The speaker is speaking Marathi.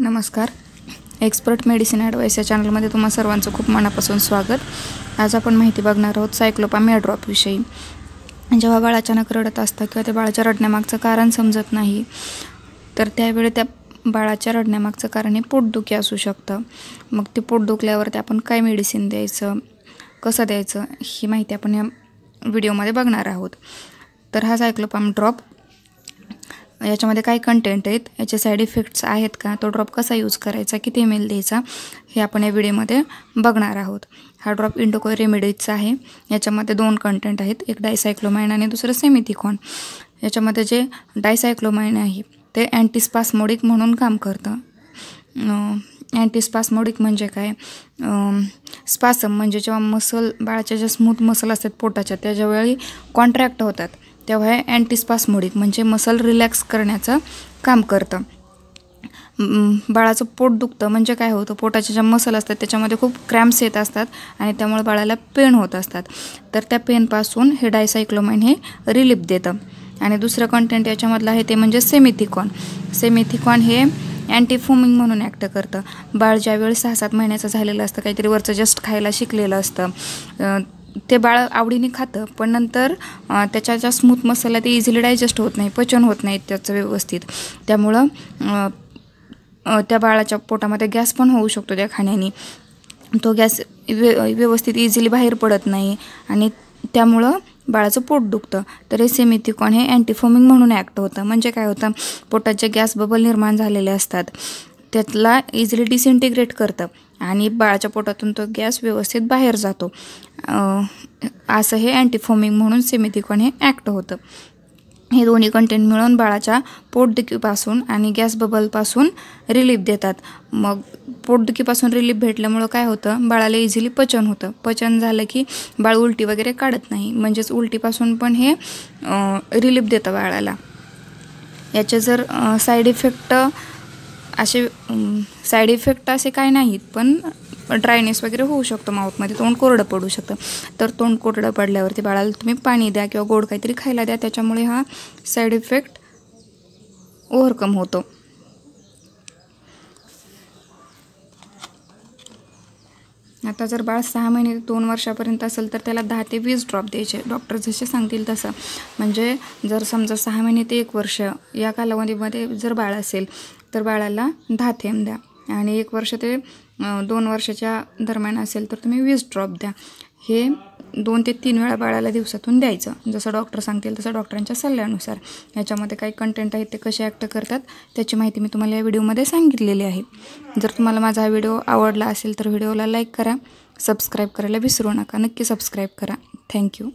नमस्कार. एक्सपर्ट मेडिसिन ॲडवाईस या चॅनलमध्ये तुम्हा सर्वांचं खूप मनापासून स्वागत. आज आपण माहिती बघणार आहोत सायक्लोपाम या ड्रॉपविषयी जेव्हा बाळ अचानक रडत असतं किंवा त्या बाळाच्या रडण्यामागचं कारण समजत नाही तर त्यावेळी त्या बाळाच्या रडण्यामागचं कारण हे पोटदुखी असू शकतं. मग ते पोट दुखल्यावरती आपण काय मेडिसिन द्यायचं कसं द्यायचं ही माहिती आपण या व्हिडिओमध्ये बघणार आहोत. तर हा सायक्लोपाम ड्रॉप याच्यामध्ये काय कंटेंट आहेत याचे साईड इफेक्ट्स आहेत का तो ड्रॉप कसा यूज करायचा किती एम एल द्यायचा हे आपण या व्हिडिओमध्ये बघणार आहोत. हा ड्रॉप इंडोको रेमेडीजचा आहे. याच्यामध्ये दोन कंटेंट आहेत एक डायसायक्लोमाइन आणि दुसरं सेमिथिकॉन याच्यामध्ये जे डायसायक्लोमाइन आहे ते अँटीस्पास्मोडिक म्हणून काम करतं. अँटीस्पास्मोडिक म्हणजे काय? स्पासम म्हणजे जेव्हा मसल बाळाच्या ज्या स्मूथ मसल असतात पोटाच्या त्याच्यावेळी कॉन्ट्रॅक्ट होतात. तेव्हा हे अँटीस्पास्मोडिक म्हणजे मसल रिलॅक्स करण्याचं काम करतं. बाळाचं पोट दुखतं म्हणजे काय होतं? पोटाच्या ज्या मसल असतात त्याच्यामध्ये खूप क्रॅम्प्स येत असतात आणि त्यामुळे बाळाला पेन होत असतात. तर त्या पेनपासून हे डायसायक्लोमाइन हे रिलीफ देतं. आणि दुसरं कंटेंट याच्यामधलं आहे ते म्हणजे सेमिथिकॉन सेमिथिकॉन हे अँटीफोमिंग म्हणून ॲक्ट करतं. बाळ ज्यावेळी सहा सात महिन्याचं झालेलं असतं काहीतरी वरचं जस्ट खायला शिकलेलं असतं. ते बाळ आवडीने खातं पण नंतर त्याच्या ज्या स्मूथ मसाला ते इझिली डायजेस्ट होत नाही पचन होत नाही त्याचं व्यवस्थित. त्यामुळं त्या बाळाच्या पोटामध्ये गॅस पण होऊ शकतो त्या खाण्याने. तो गॅस व्य व्यवस्थित इझिली बाहेर पडत नाही आणि त्यामुळं बाळाचं पोट दुखतं. तर हे सेमिथिकॉन हे अँटीफोमिंग म्हणून ॲक्ट होतं. म्हणजे काय होतं? पोटात जे गॅस बबल निर्माण झालेले असतात त्यातला इझिली डिसइंटिग्रेट करतं आणि बाळाच्या पोटातून तो गॅस व्यवस्थित बाहेर जातो. असं हे अँटीफोमिंग म्हणून सेमिथिकॉन हे ॲक्ट होतं. हे दोन्ही कंटेंट मिळून बाळाच्या पोटदुखीपासून आणि गॅस बबलपासून रिलीफ देतात. मग पोटदुखीपासून रिलीफ भेटल्यामुळं काय होतं? बाळाला इझिली पचन होतं. पचन झालं की बाळ उलटी वगैरे काढत नाही. म्हणजेच उलटीपासून पण हे रिलीफ देतं बाळाला. याचे जर साईड इफेक्ट असे साईड इफेक्ट असे काय नाहीत पण ड्रायनेस वगैरे होऊ शकतो माऊथमध्ये तोंड कोरडं पडू शकतं. तर तोंड कोरडं पडल्यावरती बाळाला तुम्ही पाणी द्या किंवा गोड काहीतरी खायला द्या त्याच्यामुळे हा साईड इफेक्ट ओव्हरकम होतो. आता जर बाळ सहा महिने दोन वर्षापर्यंत असेल तर त्याला दहा ते वीस ड्रॉप द्यायचे. डॉक्टर जसे सांगतील तसं. म्हणजे जर समजा सहा महिने ते एक वर्ष या कालावधीमध्ये जर बाळ असेल तर बाळाला दहा थेंब द्या. आणि एक वर्ष ते दोन वर्षाच्या दरम्यान असेल तर तुम्ही वीस ड्रॉप द्या. हे दोन ते तीन वेळा बाळाला दिवसातून द्यायचं. जसं डॉक्टर सांगतील तसं डॉक्टरांच्या सल्ल्यानुसार. याच्यामध्ये काही कंटेंट आहेत ते कसे ॲक्ट करतात त्याची माहिती मी तुम्हाला या व्हिडिओमध्ये सांगितलेली आहे. जर तुम्हाला माझा हा व्हिडिओ आवडला असेल तर व्हिडिओला लाईक करा सबस्क्राईब करायला विसरू नका. नक्की सबस्क्राईब करा. थँक्यू